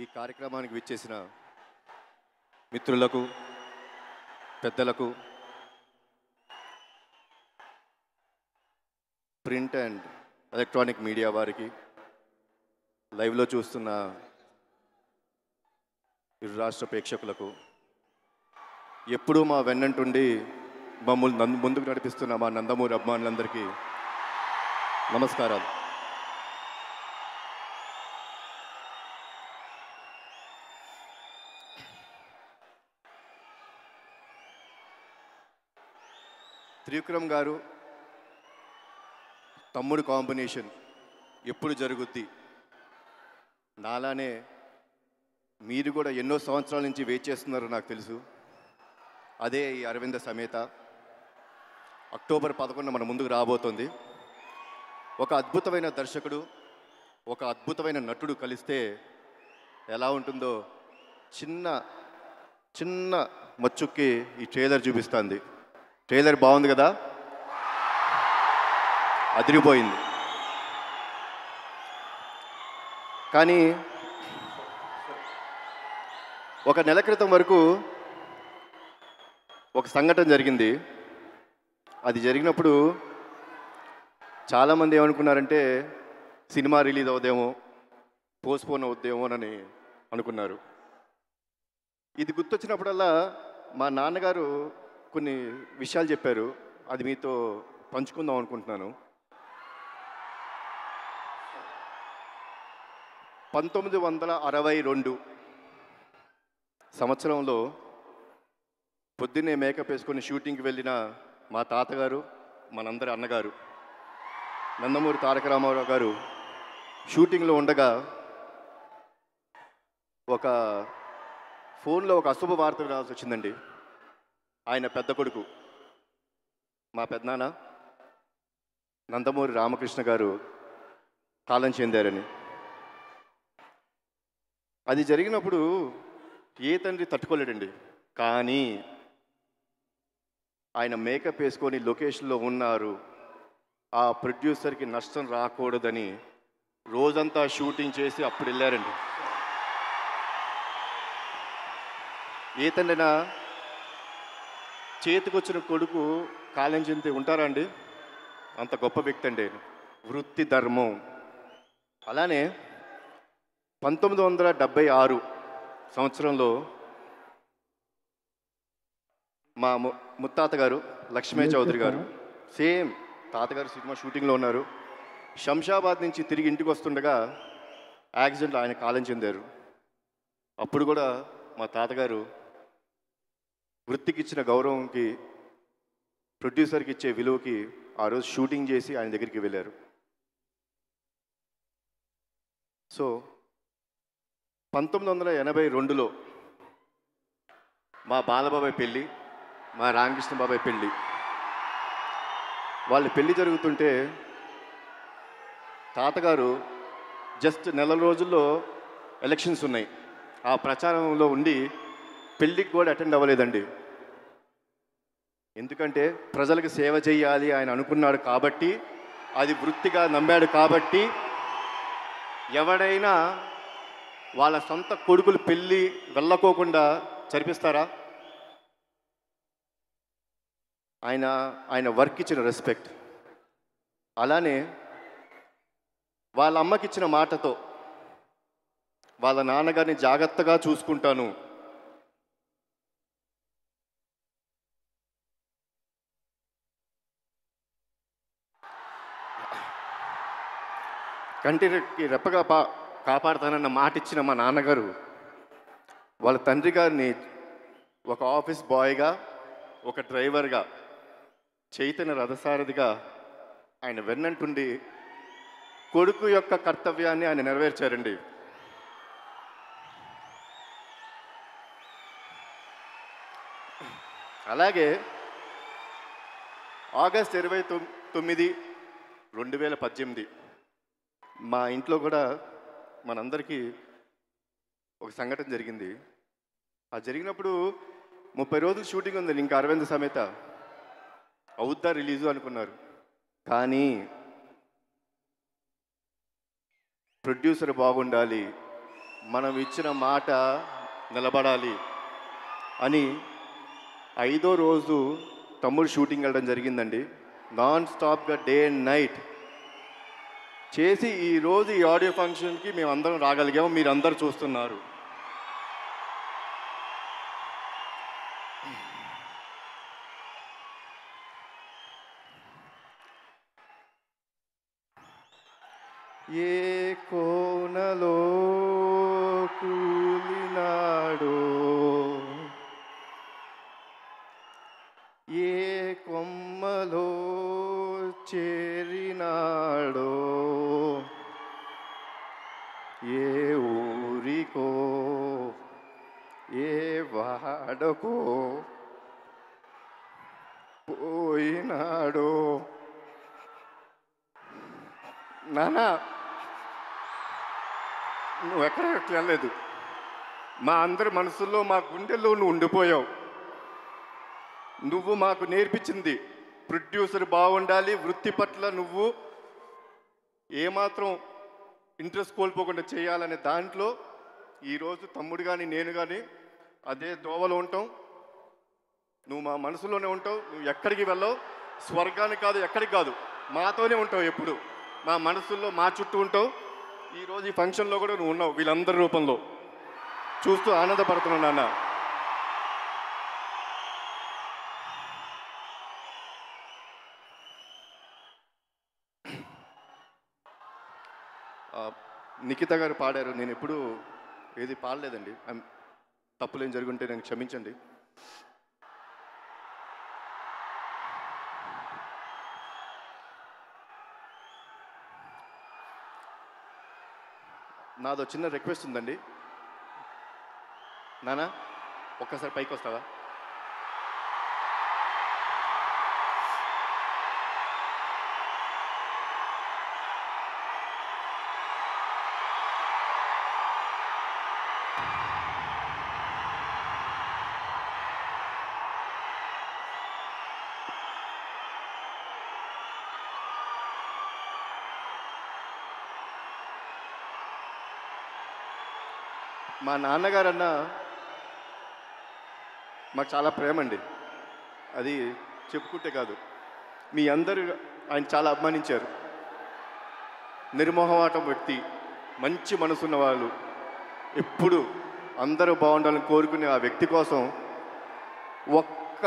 ఈ కార్యక్రమానికి విచ్చేసిన మిత్రులకు పెద్దలకు ప్రింట్ అండ్ ఎలక్ట్రానిక్ మీడియా వారికి లైవ్లో చూస్తున్న ఇరు రాష్ట్ర ప్రేక్షకులకు ఎప్పుడూ మా వెన్నంటుండి మమ్మల్ని నందు ముందుకు నడిపిస్తున్న మా నందమూరి అభిమానులందరికీ నమస్కారాలు. త్రివిక్రమ్ గారు తమ్ముడు కాంబినేషన్ ఎప్పుడు జరుగుద్ది? నాలానే మీరు కూడా ఎన్నో సంవత్సరాల నుంచి వెయిట్ చేస్తున్నారు నాకు తెలుసు. అదే ఈ అరవింద సమేత. అక్టోబర్ పదకొండు మన ముందుకు రాబోతోంది. ఒక అద్భుతమైన దర్శకుడు ఒక అద్భుతమైన నటుడు కలిస్తే ఎలా ఉంటుందో చిన్న చిన్న మచ్చుక్కి ఈ ట్రైలర్ చూపిస్తుంది. ట్రైలర్ బాగుంది కదా? అదిరిపోయింది. కానీ ఒక నెల క్రితం వరకు ఒక సంఘటన జరిగింది. అది జరిగినప్పుడు చాలామంది ఏమనుకున్నారంటే సినిమా రిలీజ్ అవుదేమో పోస్ట్పోన్ అవుద్దేమో అని అనుకున్నారు. ఇది గుర్తొచ్చినప్పుడల్లా మా నాన్నగారు కొన్ని విషయాలు చెప్పారు. అది మీతో పంచుకుందాం అనుకుంటున్నాను. పంతొమ్మిది వందల అరవై రెండు సంవత్సరంలో పొద్దున్నే మేకప్ వేసుకొని షూటింగ్కి వెళ్ళిన మా తాతగారు మనందరి అన్నగారు నందమూరి తారక రామారావు గారు షూటింగ్లో ఉండగా ఒక ఫోన్లో ఒక అశుభ వార్త రావాల్సి వచ్చిందండి. ఆయన పెద్ద కొడుకు. మా పెద్దనాన్న నందమూరి రామకృష్ణ గారు కాలం చెందారని. అది జరిగినప్పుడు ఏ తండ్రి తట్టుకోలేడండి. కానీ ఆయన మేకప్ వేసుకొని లొకేషన్లో ఉన్నారు. ఆ ప్రొడ్యూసర్కి నష్టం రాకూడదని రోజంతా షూటింగ్ చేసి అప్పుడు వెళ్ళారండి. ఏ తండ్రినా చేతికొచ్చిన కొడుకు కాలం చెంది ఉంటారా అండి? అంత గొప్ప వ్యక్తి అండి. వృత్తి ధర్మం. అలానే పంతొమ్మిది వందల డెబ్బై ఆరు సంవత్సరంలో మా ము- ముత్తాత గారు లక్ష్మీ చౌదరి గారు సేమ్ తాతగారు సినిమా షూటింగ్లో ఉన్నారు. శంషాబాద్ నుంచి తిరిగి ఇంటికి వస్తుండగా యాక్సిడెంట్లో ఆయన కాలం చెందారు. అప్పుడు కూడా మా తాతగారు వృత్తికి ఇచ్చిన గౌరవంకి ప్రొడ్యూసర్కి ఇచ్చే విలువకి ఆ రోజు షూటింగ్ చేసి ఆయన దగ్గరికి వెళ్ళారు. సో పంతొమ్మిది వందల ఎనభై రెండులో మా బాలబాబాయ్ పెళ్ళి మా రామకృష్ణ బాబాయ్ పెళ్ళి. వాళ్ళ పెళ్ళి జరుగుతుంటే తాతగారు జస్ట్ నెల రోజుల్లో ఎలక్షన్స్ ఉన్నాయి. ఆ ప్రచారంలో ఉండి పెళ్ళికి కూడా అటెండ్ అవ్వలేదండి. ఎందుకంటే ప్రజలకు సేవ చేయాలి ఆయన అనుకున్నాడు కాబట్టి అది వృత్తిగా నమ్మాడు కాబట్టి ఎవడైనా వాళ్ళ సొంత కొడుకులు పెళ్ళి వెళ్ళకోకుండా చరిపిస్తారా ఆయన ఆయన వర్క్ ఇచ్చిన రెస్పెక్ట్ అలానే వాళ్ళ అమ్మకి ఇచ్చిన మాటతో వాళ్ళ నాన్నగారిని జాగ్రత్తగా చూసుకుంటాను. కంటికి రెప్పగా పా కాపాడుతానన్న మాట ఇచ్చిన మా నాన్నగారు వాళ్ళ తండ్రి గారిని ఒక ఆఫీస్ బాయ్గా ఒక డ్రైవర్గా చైతన్య రథసారథిగా ఆయన వెన్నంటుండి కొడుకు యొక్క కర్తవ్యాన్ని ఆయన నెరవేర్చారండి. అలాగే ఆగస్ట్ ఇరవై తొమ్మిది రెండు వేల పద్దెనిమిది మా ఇంట్లో కూడా మనందరికీ ఒక సంఘటన జరిగింది. ఆ జరిగినప్పుడు ముప్పై రోజులు షూటింగ్ ఉంది ఇంకా అరవింద్ సమేత. అవుద్దా రిలీజు అనుకున్నారు. కానీ ప్రొడ్యూసర్ బాగుండాలి మనం ఇచ్చిన మాట నిలబడాలి అని ఐదో రోజు తమ్ముడు షూటింగ్ వెళ్ళడం జరిగిందండి. నాన్ స్టాప్గా డే అండ్ నైట్ చేసి ఈరోజు ఈ ఆడియో ఫంక్షన్కి మేము అందరం రాగలిగాము మీరు అందరు చూస్తున్నారు. ఏ కోనలో కూలినాడో ఏ కొమ్మలో చేరినాడో అడకు. పోయినాడు. నానా నువ్వు ఎక్కడ వెళ్ళలేదు మా అందరి మనసుల్లో మా గుండెల్లో నువ్వు ఉండిపోయావు. నువ్వు మాకు నేర్పించింది. ప్రొడ్యూసర్ బాగుండాలి వృత్తి పట్ల నువ్వు ఏమాత్రం ఇంట్రెస్ట్ కోల్పోకుండా చేయాలనే దాంట్లో ఈరోజు తమ్ముడు కానీ నేను కానీ అదే దోవలో ఉంటాం నువ్వు మా మనసులోనే ఉంటావు. నువ్వు ఎక్కడికి వెళ్ళవు. స్వర్గానికి కాదు ఎక్కడికి కాదు. మాతోనే ఉంటావు ఎప్పుడు. మా మనసుల్లో మా చుట్టూ ఉంటావు. ఈరోజు ఈ ఫంక్షన్లో కూడా నువ్వు ఉన్నావు వీళ్ళందరి రూపంలో. చూస్తూ ఆనందపడుతున్నావు నాన్న. నిఖిత గారు పాడారు. నేను ఎప్పుడు ఏది పాడలేదండి. తప్పులేం జరుగుంటే నేను క్షమించండి. నాదో చిన్న రిక్వెస్ట్ ఉందండి. నానా ఒక్కసారి పైకి వస్తావా మా నాన్నగారన్న మాకు చాలా ప్రేమ అండి అది చెప్పుకుంటే కాదు. మీ అందరూ ఆయన చాలా అభిమానించారు. నిర్మోహమాటం వ్యక్తి మంచి మనసున్న వాళ్ళు. ఎప్పుడు అందరూ బాగుండాలని కోరుకునే ఆ వ్యక్తి కోసం ఒక్క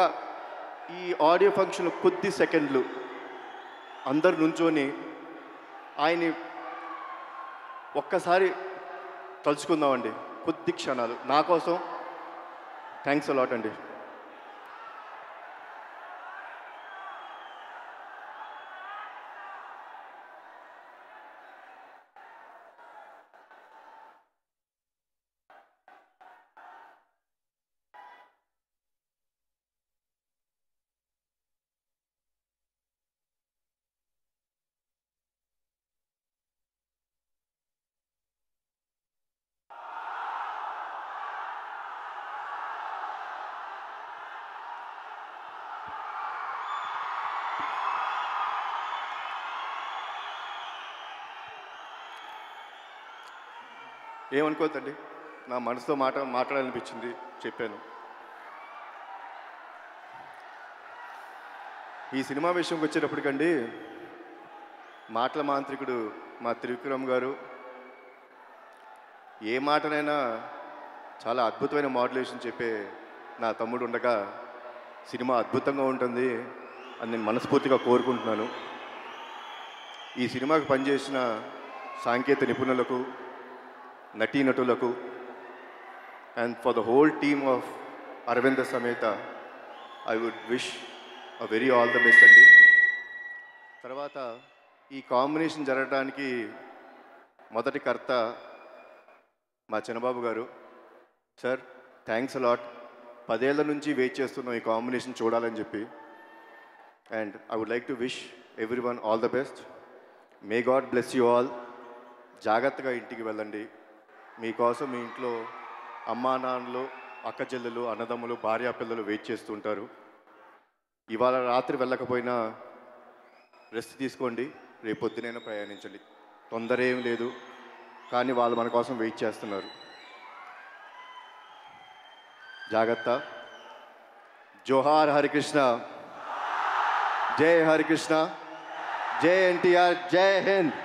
ఈ ఆడియో ఫంక్షన్ కొద్ది సెకండ్లు అందరు నుంచొని ఆయన్ని ఒక్కసారి తలుచుకుందామండి. కొద్ది క్షణాలు. నా కోసం థ్యాంక్స్ అలాట్ అండి. ఏమనుకోవద్దండి? నా మనసుతో మాట మాట్లాడాలనిపించింది చెప్పాను. ఈ సినిమా విషయంకి వచ్చేటప్పటికండి మాటల మాంత్రికుడు మా త్రివిక్రమ్ గారు ఏ మాటనైనా చాలా అద్భుతమైన మాడ్యులేషన్ చెప్పే నా తమ్ముడు ఉండగా సినిమా అద్భుతంగా ఉంటుంది అని నేను మనస్ఫూర్తిగా కోరుకుంటున్నాను. ఈ సినిమాకి పనిచేసిన సాంకేతిక నిపుణులకు నటీనటులకు and for the whole team of Aravinda Sametha I would wish a very all the best అండి. తర్వాత ఈ కాంబినేషన్ జరగడానికి మొదటి కర్త మా చిన్నబాబు గారు. సార్ థ్యాంక్స్ అలాట్ పదేళ్ళ నుంచి వెయిట్ చేస్తున్నాం ఈ కాంబినేషన్ చూడాలని చెప్పి. And I would like to wish everyone all the best may God bless you all జాగ్రత్తగా ఇంటికి వెళ్ళండి. మీకోసం మీ ఇంట్లో అమ్మా నాన్నలు అక్క చెల్లెలు అన్నదమ్ములు భార్యా పిల్లలు వెయిట్ చేస్తుంటారు ఇవాళ రాత్రి వెళ్ళకపోయినా రెస్ట్ తీసుకోండి. రేపొద్దునైనా ప్రయాణించండి. తొందర ఏం లేదు కానీ వాళ్ళు మన కోసం వెయిట్ చేస్తున్నారు. జాగ్రత్త. జోహార్ హరికృష్ణ. జై హరికృష్ణ. జై ఎన్టీఆర్. జై హింద్.